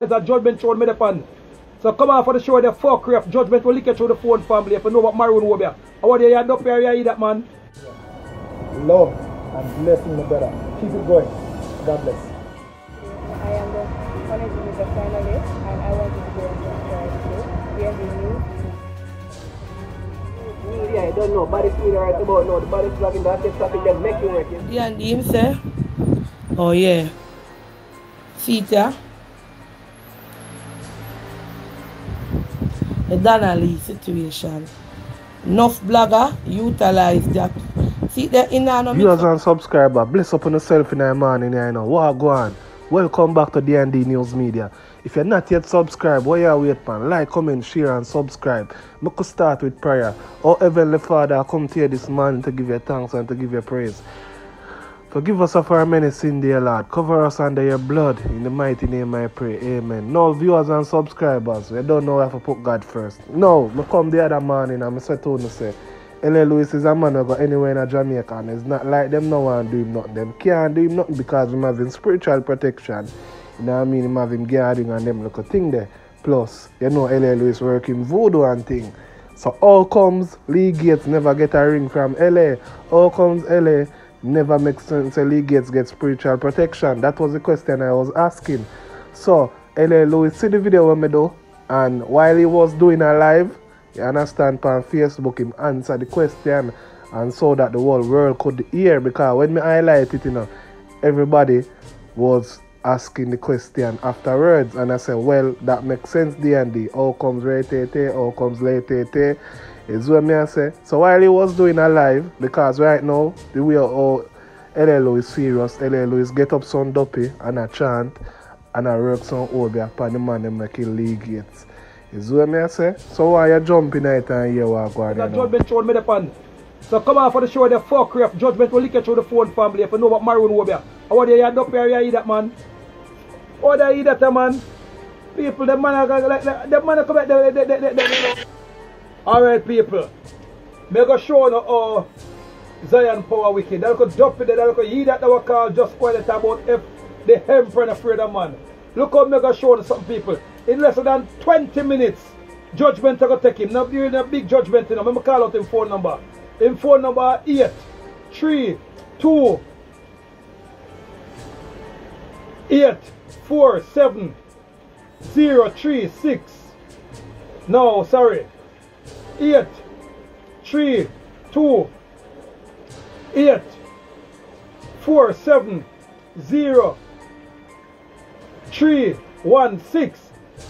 There's a judgment show me the pan. So come on for the show the fuck of judgment will lick you through the phone family if you know what Maroon will be. I want you to up here, you hear that man. Love and blessing my brother. Keep it going. God bless. I am the honored to be the finalist and I want to go and subscribe to hear the news. Media, I don't know. Body media right about now. The body vlogging, that the traffic them make you work. Yeah, and him say, oh yeah, see The Donna-Lee situation. Enough blogger utilize that. See that in there no Viewers and subscriber, bless up on yourself in the morning you know. What go on? Welcome back to DND News Media. If you're not yet subscribed, why are you wait man? Like, comment, share and subscribe. We could start with prayer. Oh Heavenly Father, I come to you this morning to give you thanks and to give you praise. Forgive us of our many sin, dear Lord. Cover us under your blood. In the mighty name I pray. Amen. No viewers and subscribers, we don't know how to put God first. No, I come the other morning and I said to him, say, L.A. Lewis is a man who go anywhere in Jamaica and it's not like them no one do him nothing. Them can't do him nothing because we have him spiritual protection. You know what I mean? Him have him guarding and them little thing there. Plus, you know L.A. Lewis working voodoo and thing. So all comes Lee Gates never get a ring from LA? All comes LA never makes sense Lee Gates get spiritual protection? That was the question I was asking. So LA Lewis see the video when me do and while he was doing a live, you understand on Facebook him answer the question and so that the whole world could hear because when me highlight it, you know, everybody was asking the question afterwards and I said, well, that makes sense, D&D. How comes Ray Tete? How comes Lay Tete? Is what me I say. So while he was doing a live, because right now, the way how LLO is serious, LLO is get up some dopey and a chant and I work some obi upon the man them make Lee Gates. Is what me I say. So why you jumping out and what go on you know? judgment show me the pan. So come on for the show the fuck of judgment will lick you through the phone family if you know what Maroon will be. I want you to up here, you that man. Oh, they hear that man. People, the man are the man are come back. The, the, the, the, the, Alright, people. Me go show no oh Zion power wicked. That could drop it. That could hear that our call just quiet about if the emperor afraid of man. Look how me go show to some people. In less than 20 minutes, judgment I go take him. Now during a big judgment, you know, me call out him phone number. Him phone number 8 3 2 8 4 7 0 3 6 No, sorry. 8 3 2 8 4 7 0 3 1 6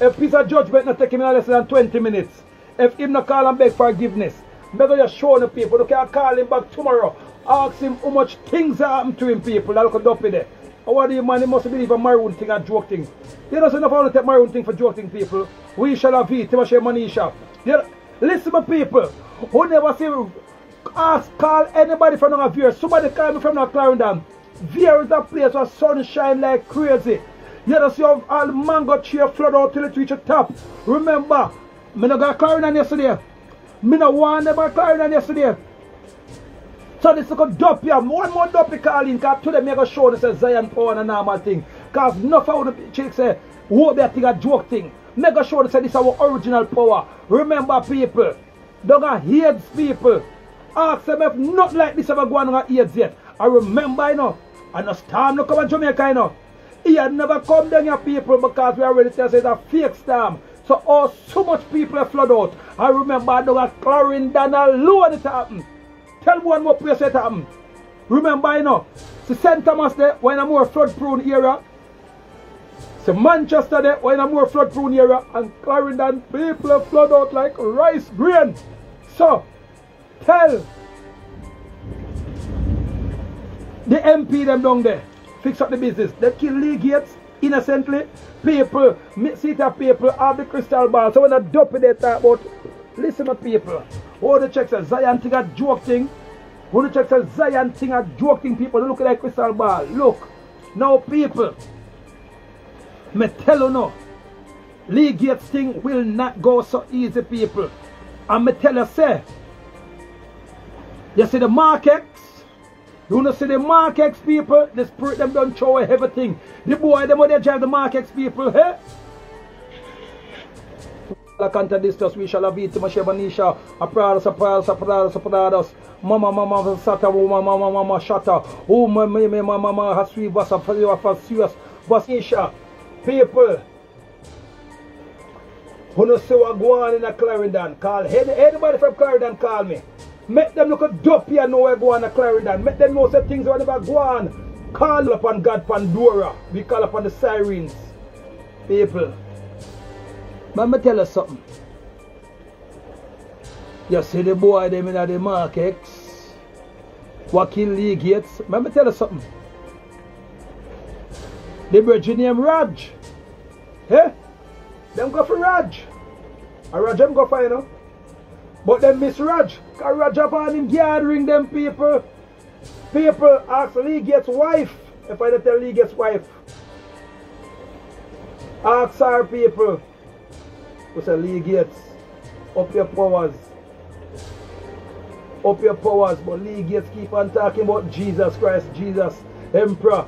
If piece of judgment not in less than 20 minutes. If him not call and beg forgiveness, go just show the people. You can call him back tomorrow. Ask him how much things happen to him, people. That look up in there. And what do you man? He must believe a maroon thing and joke thing. You know, so enough to take maroon thing for joking people. We shall have it. Him share Listen, my people. Who never see ask call anybody from a viewer. Somebody call me from a Clarendon. There is a place where sunshine like crazy. You know, see all mango tree flood out till it reach the top. Remember, me no got Clarendon yesterday. Me no want never Clarendon yesterday. So this could dump you. More and more dump you call in. Because today me go show this a Zion power and a normal thing. Because enough of the chicks say, eh? what that thing a joke thing. Me go show this this is our original power. Remember people. Don't AIDS people. Ask them if not like this ever go on AIDS yet. I remember you know. And the storm no come to Jamaica you know. He had never come down here people because we already tell say it's a fake storm. So oh, so much people flood out. I remember I don't have Clarendon alone it happened. Tell me one more place it happened. Remember you know, see St. Thomas there, when a more flood prone area. See Manchester there, when a more flood prone area. And Clarendon, people flood out like rice grain. So, tell the MP them down there, fix up the business. They kill Lee Gates innocently. People, see the people have the crystal ball. So when I dope they talk about, listen to people. All the checks are Zion thing a joke thing. All the checks a Zion thing a joke thing. People look like crystal ball. Look, now people, me tell you now, Lee Gates thing will not go so easy, people. And me tell you, say, you see the markets, you know see the Markex people, the spirit them don't throw everything. The boy them when they drive the Markex people, hey? La canta we shall have it, Mashe Banisha, Apradas, Apradas, Apradas, Apradas, Mama, Mama, Sata, Mama, Mama, Mama, Shata, Oh, Mama, Mama, Mama, Hasui, Basa, Fazio, Fasius, Basisha, people, who know say what go on in a Clarendon, call any- anybody from Clarendon, call me. Make them look a dopey and know where go on a Clarendon. Make them know say things are never go on. Call upon God Pandora. We call upon the sirens. People. Me tell you something. You see the boy them in the markets. Kill Lee Gates. Me tell you something. The bridge Raj. Eh? Them go for Raj. And Raj them go for you know. But them miss Raj. Cause Raj him gathering them people. People ask Lee Gates' wife. If I tell Lee Gates' wife. Ask our people. We say Lee Gates. Up your powers. Up your powers. But Lee Gates keep on talking about Jesus Christ. Jesus. Emperor.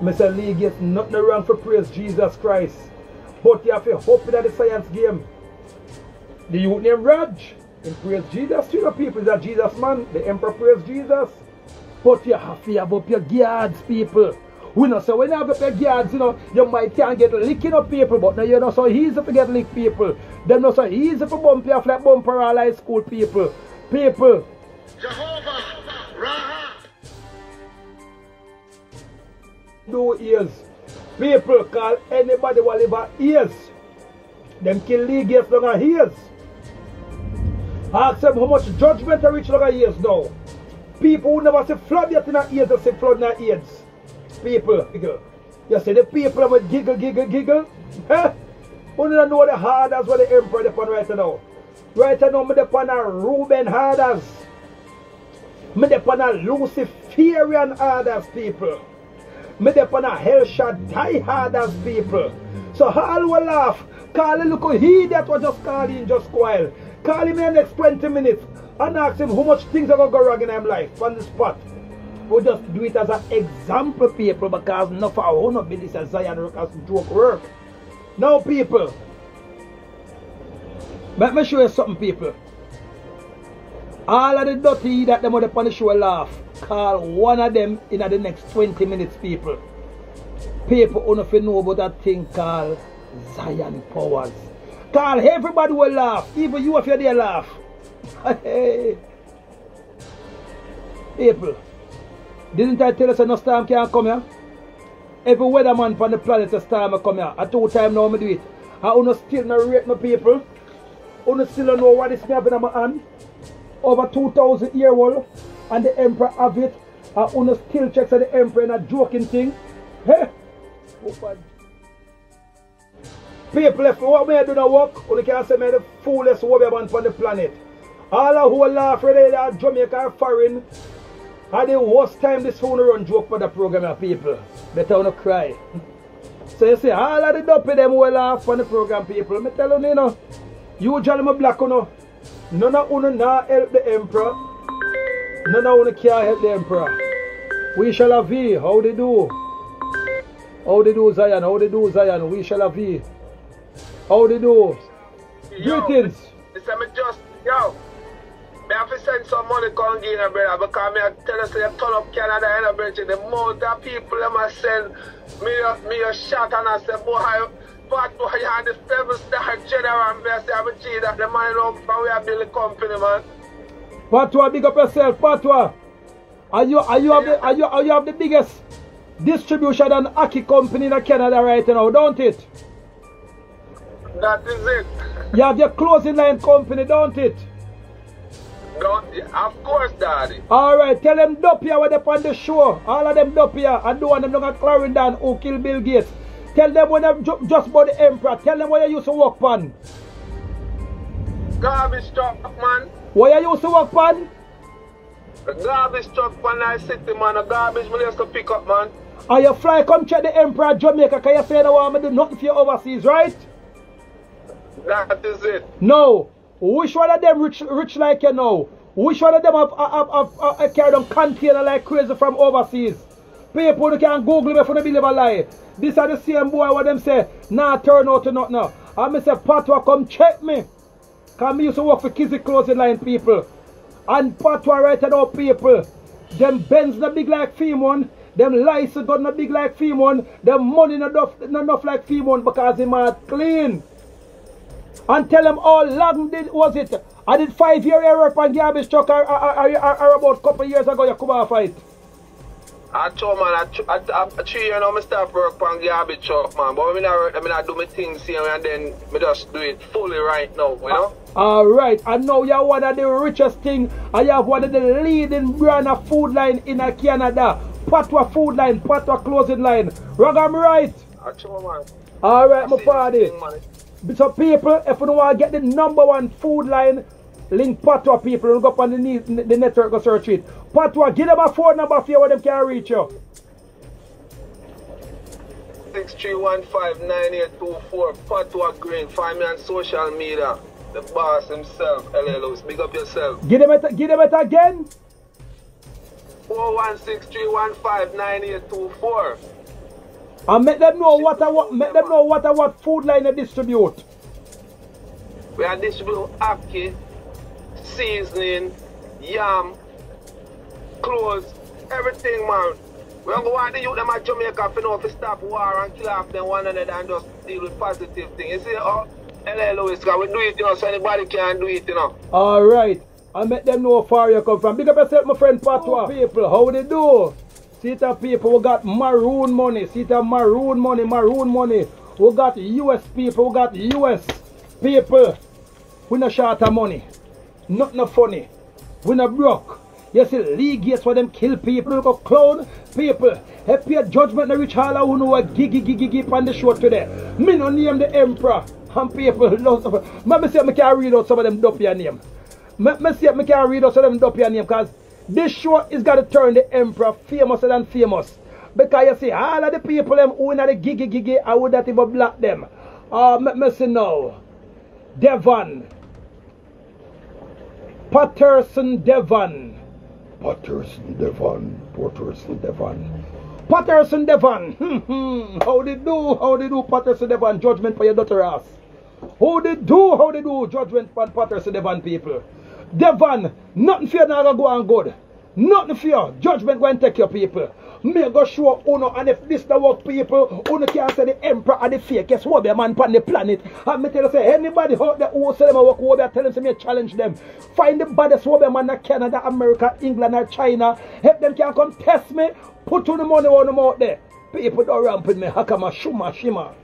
Mr. Lee Gates, nothing wrong for praise Jesus Christ. But you have to hope in the science game. The youth named Raj. In praise Jesus to the people a Jesus man. The emperor praise Jesus. But you have to have up your guards, people. We know so when you have up your guards, you know, you might can't get licking up people, but now you're not so easy to get lick people. Them not so easy for bump you off like all high school people. People. Jehovah, do ears. People call anybody who live ears. Them kill Lee Gates long at ears. Ask them how much judgment they reach long at ears now. People who never say flood yet in their ears, they say flood in their ears. People. You see the people that giggle, giggle, giggle. Huh? Who don't know the harders what the emperor upon right now. Right now, me upon a Reuben harders. Me upon a Luciferian harders, people. Me upon a hell shot die hard as people. So all will laugh. Call him look he that was just call him just while. Call him in the next 20 minutes and ask him how much things are gonna go wrong in his life on the spot. We just do it as an example, people, because enough for our own business as Zion work as joke work. Now, people, let me show you something, people. All of the dirty that them on punish show laugh. Call one of them in the next 20 minutes, people. People don't know about that thing called Zion Powers. Call everybody will laugh. Even you if you're there laugh. Hey. People. Didn't I tell us no storm can come here? Every weatherman from the planet a storm will come here. I two time now I do it. I wanna still not rate my people. Wanna still don't know what is happening in my hand over 2,000 year old and the emperor have it. I wanna still check that the emperor in a joking thing. Oh, hey! People, if what me do not work, only can say me the foolish warrior on the planet. All who laugh really that Jamaica are foreign. Had the worst time this phone run joke for the program people. Better not cry. So you see, all of the dopey them who laugh on the program people. Me tell you, you know, usually me black, you know, none of you not help the emperor. None of you can help the emperor. We shall have thee. How they do? How they do Zion? How they do Zion? We shall have thee. How they do? Greetings. They say me just, yo, me have to send some money come give you, brother, because me a tell us you turn up Canada and a brother, the amount of people them a send me a, me a shot and I say, boy, you are the seven star general, and me I say, I'm a G that the money don't come, we are building company, man. Patwa, big up yourself, Patwa. Are you are you have the are you are you have the biggest distribution and ackee company in Canada right now, don't it? That is it. You have your clothing line company, don't it? Don't, of course, daddy. Alright, tell them Doppia when they on the show. All of them Doppia and the one them look at Clarendon who kill Bill Gates. Tell them when they ju- just about the emperor. Tell them where you used to work on. Garbage truck, man. Where you used to work on? The garbage truck for nice city, man. The garbage we used to pick up, man. And you fly come check the emperor Jamaica because you say no want me do nothing for you overseas, right? That is it. No. Which one of them rich rich like you know? Which one of them have, have, have, have, have carry them container like crazy from overseas? People who can Google me you don't believe a lie. This are the same boy what them say, nah turn out to nothing now. I say, Patwa, come check me. Because me used to work for Kizzy Clothing Line people. And Patwa right now people. Them Benz not big like Femon. Them license got not big like Femon. Them money not enough, not enough like Femon because him are clean. And tell them how long did was it? I did five year error on garbage truck or, or, or, or, or about couple years ago you come off fight. I told man, I, I, I, I three years now, I start work on garbage truck, man. But I work, I mean, I do my things here and then I just do it fully right now, you know? Alright, I know you're one of the richest thing I have one of the leading brand of food line in Canada. Patwa food line, Patwa clothing line. Rug am right. I told man. Alright, my party. thing, man. So people, if you don't want to get the number one food line, link Patwa people. You go up on the, ne- the network go search it. Patwa, give them a phone number for you where them can reach you. 63159824 Patwa Green. Find me on social media. The boss himself, Lewis. Big up yourself. Give them it, give them it again. 41631599824. And make them know what I what make them know what I what food line they distribute. We are distribute ackee, seasoning, yam, clothes, everything, man. We don't go want the youth them at Jamaica for know to stop war and kill off them one another and just deal with positive things. You see, oh, LA Lewis, because we do it, you know, so anybody can do it, you know. Alright. And make them know how far you come from. Big up yourself, my friend Patwa. Oh, people, how they do? See the people we got maroon money. See the maroon money, maroon money. We got US people, we got US people. We not short of money. Not no funny. We not broke. You see, Lee Gates for them kill people, look at clown people. Happy judgment the rich all who know a giggy giggy giggy on the show today. Me no name the emperor. And people. Let me see if I can read out some of them dope your name. Me if I can read out some of them dope your name because this show is gonna turn the emperor famous than famous. Because you see, all of the people them who in the giggy giggy, I would not even block them. Uh, let me see now. Devon. Patterson Devon. Patterson Devon. Patterson Devon. Patterson Devon. How they do? How they do Patterson Devon? Judgment for your daughter ass. How they do? How they do? Judgment for Patterson Devon people. Devon, nothing fear now go on good. Nothing fear. Judgment going to take your people. Me go show Uno and if this the work people, Uno can't say the emperor and the fake. Guess what? man on the planet. And me tell you say anybody out there who say them a work over there, tell them say me challenge them. Find the baddest obeah man in Canada, America, England or China. Help them can come test me. Put on the money on them out there. People don't ramp with me. Hakama Shuma Shima.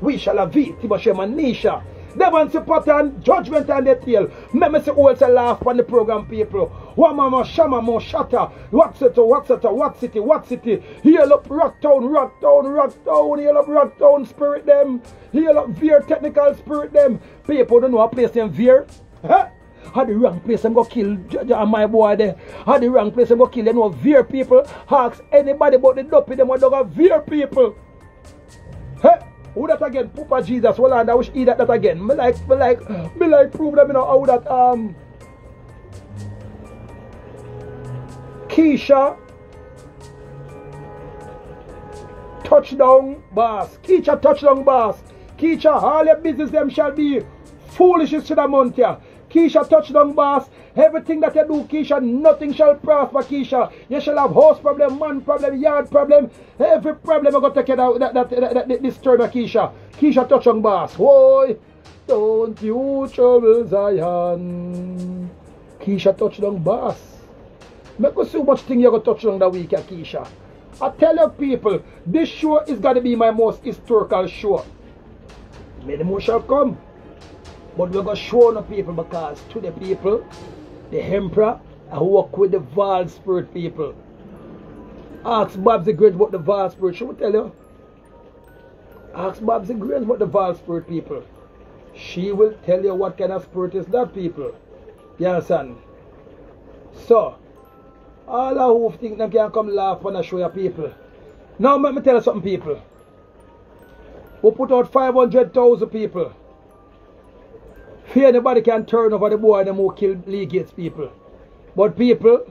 We shall have it. Tiba Shema Nisha. Devon support and judgment and the tail. Me say also laugh on the program people. What mama shama mo shatter. What city, what city, what city, what city. Heal up rock town, rock town, rock town. Heal up rock town spirit them. Heal up veer technical spirit them. People don't know a place named veer. Huh? Had the wrong place them go kill my boy there. Had the wrong place them go kill them know veer people. Ask anybody about the dopey them what got veer people. Hey, who that again? Papa Jesus. Well, and I wish he that that again. Me like, me like, me like prove them you know how that um Keisha touchdown boss. Keisha touchdown boss. Keisha, all your business them shall be foolishness to the month here. Keisha touchdown boss. Everything that you do, Keisha, nothing shall prosper, Keisha. You shall have horse problem, man problem, yard problem. Every problem I got to take that, that, that, that, that this term, Keisha. Keisha touchdown boss. Whoa. Don't you trouble Zion. Keisha touchdown boss. Make us see how much thing you got touch on the week, Keisha. I tell you people, this show is gonna be my most historical show. Many more shall come. But we're gonna show the people because to the people, the emperor, I work with the Val spirit people. Ask Babs the Great about the Val spirit. Should we tell you? Ask Babs the Great about the Val spirit people. She will tell you what kind of spirit is that people. You understand? So, all of who think they can come laugh and show your people. Now let me tell you something people. We put out 500,000 people. Fear nobody can turn over the boy them who kill Lee Gates people. But people,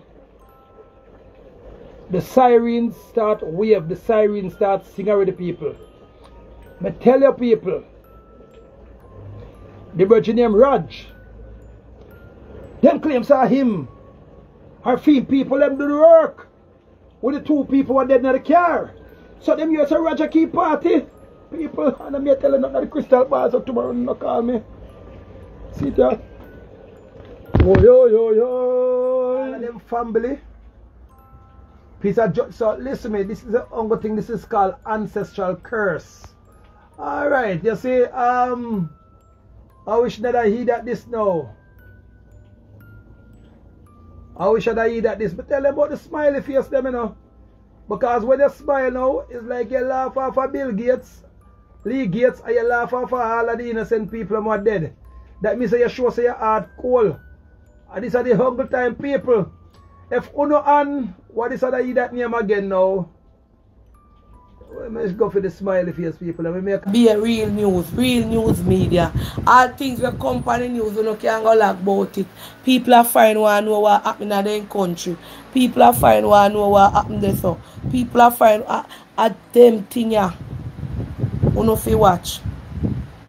the sirens start wave, the sirens start sing the people. Me tell you people, The virgin named Raj. Them claims are him. Her fiend people them do the work. With the two people were dead in the car. So them here say Roger keep party. People and I'm here telling them that the crystal bars up tomorrow no call me. See that? Oh yo yo yo. All them family. Piece of so listen me, this is the only thing this is called ancestral curse. Alright, you see, um I wish that I hear that this now. I wish that I hear that this, but tell them about the smiley face them, you know. Because when you smile now, it's like you laugh off of Bill Gates, Lee Gates, and you laugh off of all of the innocent people who are dead. That means that you show say your heart cold. And these are the hungry time people. If Uno and what is other that name again now? Let's go for the smiley face people. Let me make Be a real news, real news media. All things we on the news, you know, can't go like about it. People are fine to know what happened in their country. People are fine to know what happened there. So people are fine at, at them thing, yeah. Know, if watch.